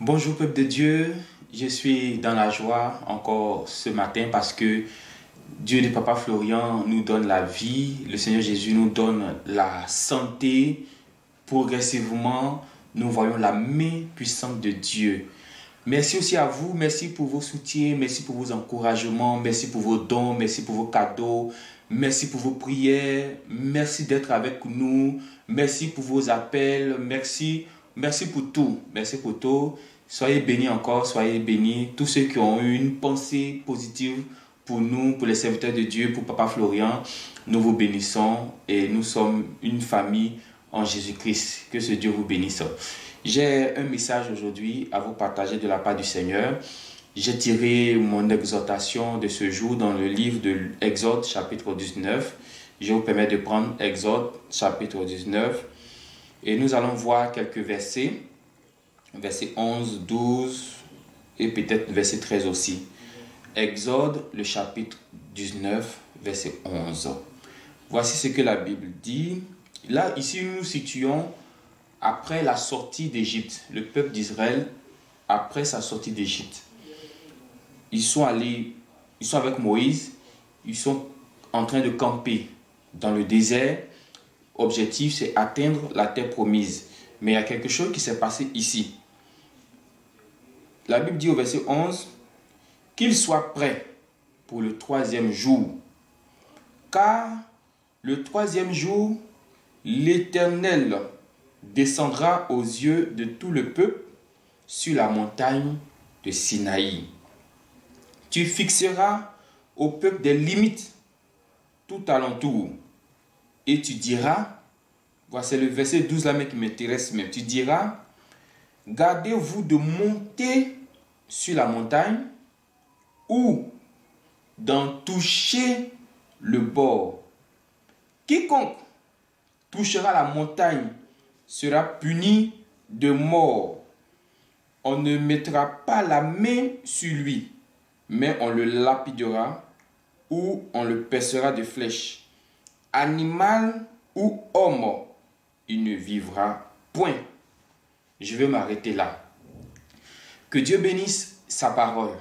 Bonjour peuple de Dieu, je suis dans la joie encore ce matin parce que Dieu de Papa Florian nous donne la vie, le Seigneur Jésus nous donne la santé. Progressivement, nous voyons la main puissante de Dieu. Merci aussi à vous, merci pour vos soutiens, merci pour vos encouragements, merci pour vos dons, merci pour vos cadeaux, merci pour vos prières, merci d'être avec nous, merci pour vos appels, merci, merci pour tout, merci pour tout. Soyez bénis encore, soyez bénis. Tous ceux qui ont eu une pensée positive pour nous, pour les serviteurs de Dieu, pour Papa Florian, nous vous bénissons et nous sommes une famille en Jésus-Christ. Que ce Dieu vous bénisse. J'ai un message aujourd'hui à vous partager de la part du Seigneur. J'ai tiré mon exhortation de ce jour dans le livre de Exode chapitre 19. Je vous permets de prendre Exode chapitre 19 et nous allons voir quelques versets verset 11, 12 et peut-être verset 13 aussi. Exode, le chapitre 19, verset 11. Voici ce que la Bible dit. Là, ici, nous nous situons après la sortie d'Égypte. Le peuple d'Israël, après sa sortie d'Égypte. Ils sont allés, ils sont avec Moïse, ils sont en train de camper dans le désert. Objectif, c'est atteindre la terre promise. Mais il y a quelque chose qui s'est passé ici. La Bible dit au verset 11, qu'il soit prêt pour le troisième jour. Car le troisième jour, l'Éternel descendra aux yeux de tout le peuple sur la montagne de Sinaï. Tu fixeras au peuple des limites tout alentour. Et tu diras, voici le verset 12 là qui m'intéresse même, tu diras, gardez-vous de monter sur la montagne ou d'en toucher le bord. Quiconque touchera la montagne sera puni de mort. On ne mettra pas la main sur lui, mais on le lapidera ou on le percera de flèches. Animal ou homme, il ne vivra point. Je vais m'arrêter là. Que Dieu bénisse sa parole.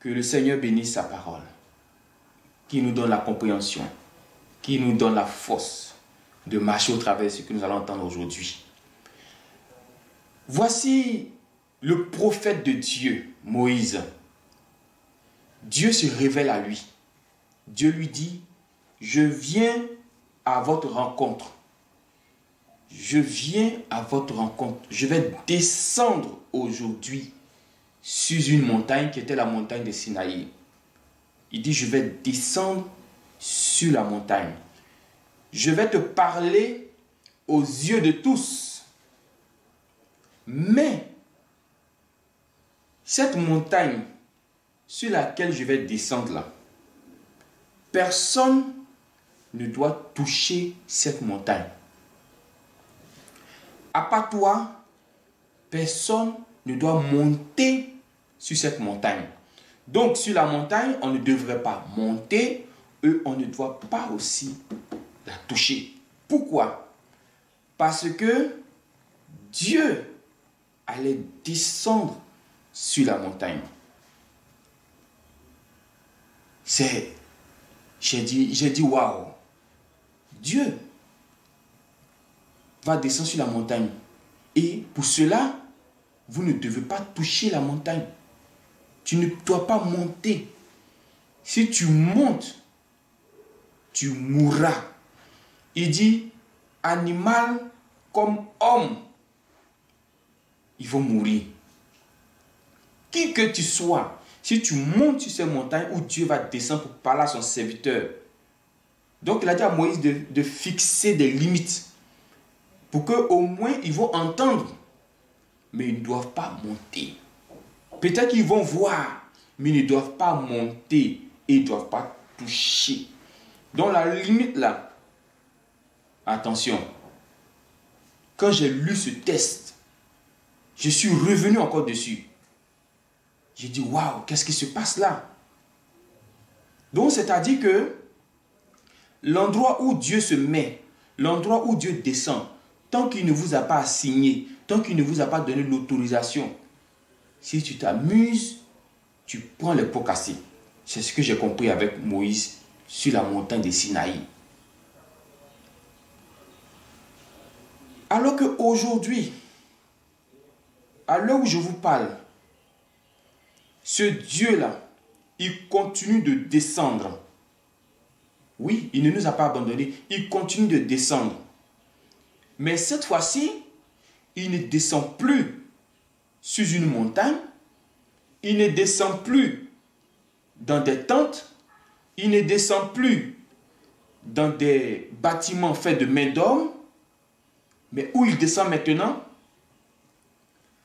Que le Seigneur bénisse sa parole. Qui nous donne la compréhension. Qui nous donne la force de marcher au travers de ce que nous allons entendre aujourd'hui. Voici le prophète de Dieu, Moïse. Dieu se révèle à lui. Dieu lui dit, je viens à votre rencontre je viens à votre rencontre. Je vais descendre aujourd'hui sur une montagne qui était la montagne de Sinaï. Il dit, je vais descendre sur la montagne. Je vais te parler aux yeux de tous. Mais cette montagne sur laquelle je vais descendre là, personne ne doit toucher cette montagne à part toi, personne ne doit monter sur cette montagne. Donc sur la montagne, on ne devrait pas monter, eux, on ne doit pas aussi la toucher. Pourquoi? Parce que Dieu allait descendre sur la montagne. C'est, j'ai dit, j'ai dit, waouh, Dieu va descendre sur la montagne. Et pour cela, vous ne devez pas toucher la montagne. Tu ne dois pas monter. Si tu montes, tu mourras. Il dit, animal comme homme, il faut mourir. Qui que tu sois, si tu montes sur ces montagnes où Dieu va descendre pour parler à son serviteur. Donc il a dit à Moïse de, de fixer des limites pour qu'au moins ils vont entendre, mais ils ne doivent pas monter. Peut-être qu'ils vont voir, mais ils ne doivent pas monter et ils ne doivent pas toucher. Donc la limite là, attention, quand j'ai lu ce test, je suis revenu encore dessus. J'ai dit, waouh, qu'est-ce qui se passe là? Donc, c'est-à-dire que l'endroit où Dieu se met, l'endroit où Dieu descend, tant qu'il ne vous a pas assigné tant qu'il ne vous a pas donné l'autorisation. Si tu t'amuses, tu prends les pots cassés. C'est ce que j'ai compris avec Moïse sur la montagne de Sinaï. Alors qu'aujourd'hui, à l'heure où je vous parle, ce Dieu-là, il continue de descendre. Oui, il ne nous a pas abandonnés, il continue de descendre. Mais cette fois-ci, il ne descend plus sur une montagne, il ne descend plus dans des tentes, il ne descend plus dans des bâtiments faits de main d'homme, mais où il descend maintenant,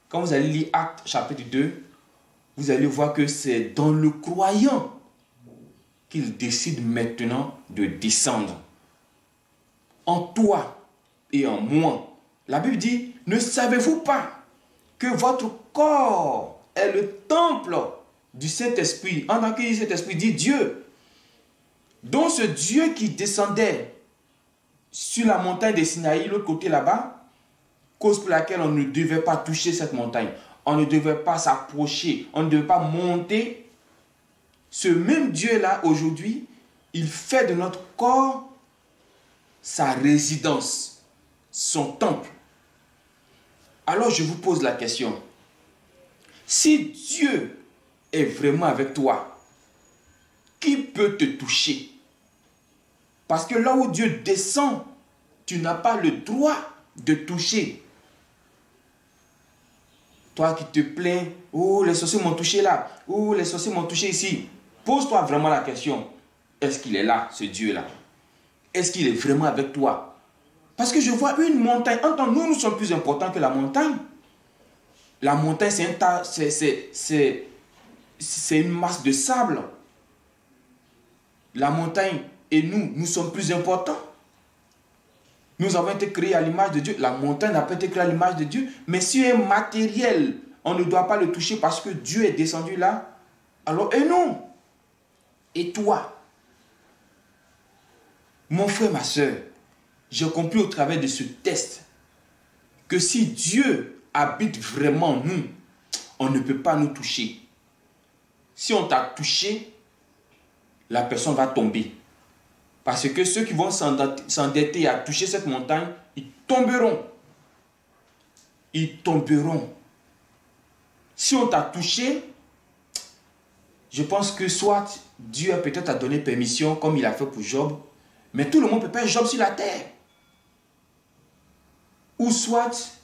quand vous allez lire Acte chapitre 2, vous allez voir que c'est dans le croyant qu'il décide maintenant de descendre. En toi et en moi. La Bible dit, ne savez-vous pas que votre corps est le temple du Saint-Esprit? En accueilli cet esprit dit Dieu. Donc ce Dieu qui descendait sur la montagne de Sinaï, l'autre côté là-bas, cause pour laquelle on ne devait pas toucher cette montagne. On ne devait pas s'approcher, on ne devait pas monter. Ce même Dieu-là, aujourd'hui, il fait de notre corps sa résidence, son temple. Alors je vous pose la question. Si Dieu est vraiment avec toi, qui peut te toucher? Parce que là où Dieu descend, tu n'as pas le droit de toucher. Toi qui te plains, oh les sorciers m'ont touché là, oh les sorciers m'ont touché ici. Pose-toi vraiment la question, est-ce qu'il est là, ce Dieu-là? Est-ce qu'il est vraiment avec toi? Parce que je vois une montagne. Entends, nous, nous sommes plus importants que la montagne. La montagne, c'est un tas, c'est une masse de sable. La montagne et nous, nous sommes plus importants. Nous avons été créés à l'image de Dieu. La montagne n'a pas été créée à l'image de Dieu. Mais si un matériel, on ne doit pas le toucher parce que Dieu est descendu là. Alors, et non. Et toi Mon frère, ma soeur, j'ai compris au travers de ce test que si Dieu habite vraiment nous, on ne peut pas nous toucher. Si on t'a touché, la personne va tomber. Parce que ceux qui vont s'endetter à toucher cette montagne, ils tomberont. Ils tomberont. Si on t'a touché, je pense que soit Dieu a peut-être donné permission, comme il a fait pour Job, mais tout le monde peut pas Job sur la terre. Ou soit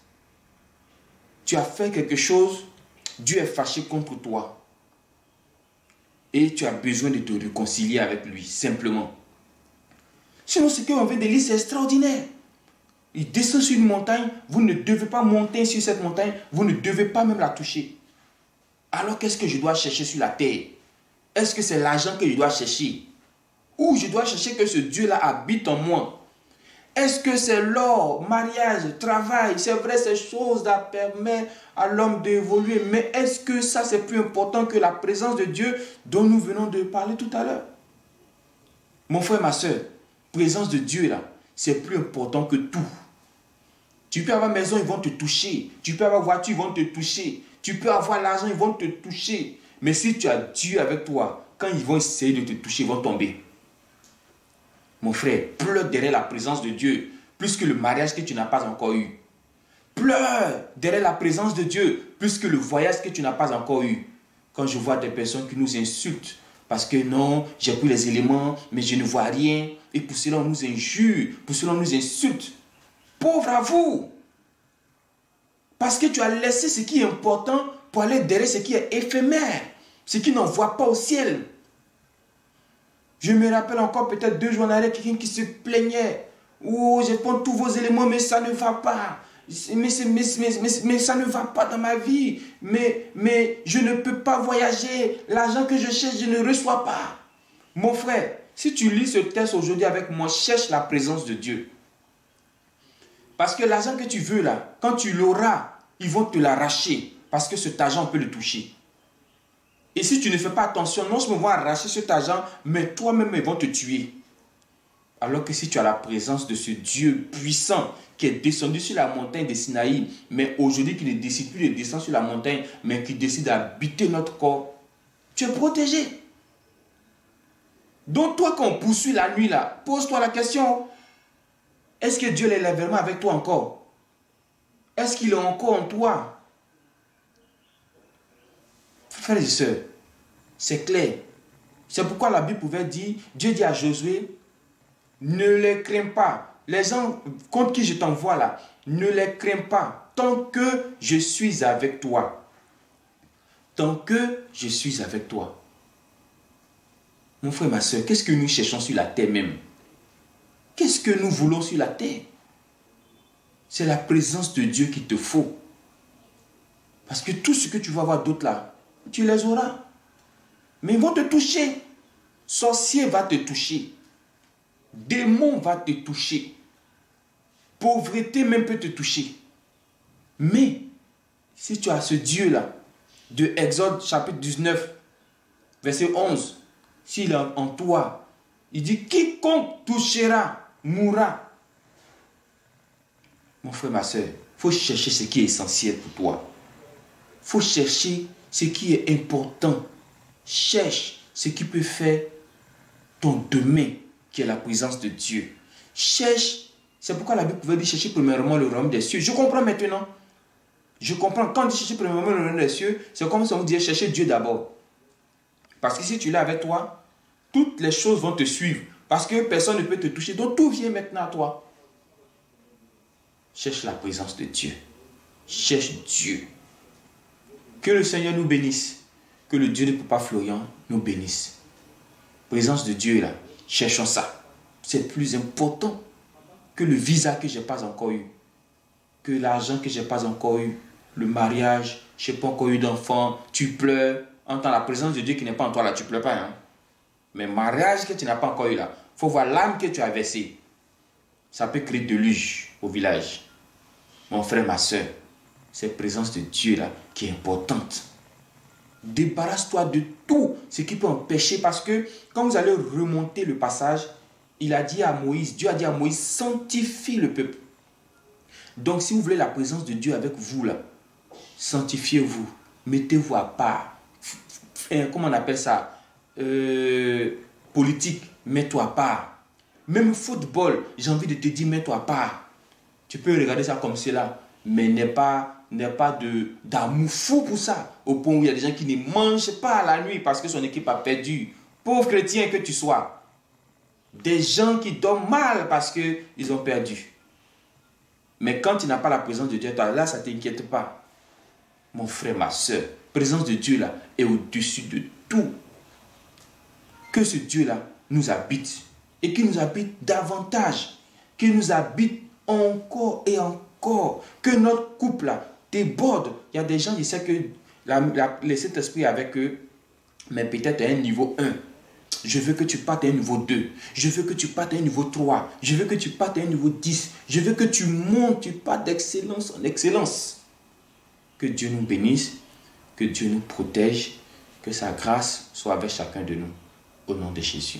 tu as fait quelque chose, Dieu est fâché contre toi. Et tu as besoin de te réconcilier avec lui, simplement. Sinon, ce qu'on veut lui, c'est extraordinaire. Il descend sur une montagne, vous ne devez pas monter sur cette montagne, vous ne devez pas même la toucher. Alors qu'est-ce que je dois chercher sur la terre? Est-ce que c'est l'argent que je dois chercher? Ou je dois chercher que ce Dieu-là habite en moi? Est-ce que c'est l'or, mariage, travail? C'est vrai, ces choses-là permettent à l'homme d'évoluer. Mais est-ce que ça, c'est plus important que la présence de Dieu dont nous venons de parler tout à l'heure? Mon frère, ma soeur, présence de Dieu là, c'est plus important que tout. Tu peux avoir maison, ils vont te toucher. Tu peux avoir voiture, ils vont te toucher. Tu peux avoir l'argent, ils vont te toucher. Mais si tu as Dieu avec toi, quand ils vont essayer de te toucher, ils vont tomber. Mon frère, pleure derrière la présence de Dieu, plus que le mariage que tu n'as pas encore eu. Pleure derrière la présence de Dieu, plus que le voyage que tu n'as pas encore eu. Quand je vois des personnes qui nous insultent, parce que non, j'ai pris les éléments, mais je ne vois rien. Et pour cela, on nous injure, pour cela, on nous insulte. Pauvre à vous. Parce que tu as laissé ce qui est important aller derrière ce qui est éphémère, ce qui n'en voit pas au ciel. Je me rappelle encore peut-être deux jours en arrière, quelqu'un qui se plaignait. Oh, je prends tous vos éléments, mais ça ne va pas mais, mais, ça ne va pas dans ma vie. Mais, mais je ne peux pas voyager. L'argent que je cherche, je ne reçois pas. Mon frère, si tu lis ce texte aujourd'hui avec moi, cherche la présence de Dieu. Parce que l'argent que tu veux là, quand tu l'auras, ils vont te l'arracher. Parce que cet argent peut le toucher. Et si tu ne fais pas attention, non seulement vont arracher cet argent, mais toi-même, ils vont te tuer. Alors que si tu as la présence de ce Dieu puissant qui est descendu sur la montagne de Sinaï, mais aujourd'hui qui ne décide plus de descendre sur la montagne, mais qui décide d'habiter notre corps, tu es protégé. Donc toi, quand on poursuit la nuit là, pose-toi la question, est-ce que Dieu est vraiment avec toi encore? Est-ce qu'il est encore en toi? Frères et sœurs, c'est clair. C'est pourquoi la Bible pouvait dire, Dieu dit à Josué, ne les crains pas. Les gens contre qui je t'envoie là, ne les crains pas tant que je suis avec toi. Tant que je suis avec toi. Mon frère, ma soeur, qu'est-ce que nous cherchons sur la terre même? Qu'est-ce que nous voulons sur la terre? C'est la présence de Dieu qu'il te faut. Parce que tout ce que tu vas voir d'autres là, tu les auras. Mais ils vont te toucher. Sorcier va te toucher. Démon va te toucher. Pauvreté même peut te toucher. Mais si tu as ce Dieu-là, de Exode chapitre 19, verset 11, s'il est en toi, il dit, quiconque touchera, mourra. Mon frère, ma soeur, il faut chercher ce qui est essentiel pour toi. Il faut chercher ce qui est important. Cherche ce qui peut faire ton demain, qui est la présence de Dieu. Cherche, c'est pourquoi la Bible pouvait dire chercher premièrement le royaume des cieux. Je comprends maintenant. Je comprends. Quand on dit chercher premièrement le royaume des cieux, c'est comme si on disait chercher Dieu d'abord. Parce que si tu l'as avec toi, toutes les choses vont te suivre. Parce que personne ne peut te toucher. Donc tout vient maintenant à toi. Cherche la présence de Dieu. Cherche Dieu. Que le Seigneur nous bénisse. Que le Dieu de Papa Florian nous bénisse. Présence de Dieu là. Cherchons ça. C'est plus important que le visa que je n'ai pas encore eu. Que l'argent que je n'ai pas encore eu. Le mariage. Je n'ai pas encore eu d'enfant. Tu pleures. Entends la présence de Dieu qui n'est pas en toi là. Tu pleures pas. Hein? Mais mariage que tu n'as pas encore eu là. Faut voir l'âme que tu as versée. Ça peut créer de luge au village. Mon frère, ma soeur. Cette présence de Dieu là qui est importante. Débarrasse-toi de tout ce qui peut empêcher parce que quand vous allez remonter le passage, il a dit à Moïse, Dieu a dit à Moïse, sanctifie le peuple. Donc si vous voulez la présence de Dieu avec vous là, sanctifiez-vous, mettez-vous à part. Comment on appelle ça? Euh, Politique, mets-toi à part. Même football, j'ai envie de te dire, mets-toi à part. Tu peux regarder ça comme cela, mais n'est pas n'est pas d'amour fou pour ça. Au point où il y a des gens qui ne mangent pas la nuit parce que son équipe a perdu. Pauvre chrétien que tu sois. Des gens qui dorment mal parce qu'ils ont perdu. Mais quand tu n'as pas la présence de Dieu, toi, là, ça ne t'inquiète pas. Mon frère, ma soeur, présence de Dieu là est au-dessus de tout. Que ce Dieu-là nous habite et qu'il nous habite davantage, qu'il nous habite encore et encore, que notre couple là déborde. Il y a des gens, qui savent que la, la, le Saint-Esprit avec eux, mais peut-être à un niveau 1. Je veux que tu partes à un niveau 2. Je veux que tu partes à un niveau 3. Je veux que tu partes à un niveau 10. Je veux que tu montes, tu partes d'excellence en excellence. Que Dieu nous bénisse, que Dieu nous protège, que sa grâce soit avec chacun de nous. Au nom de Jésus.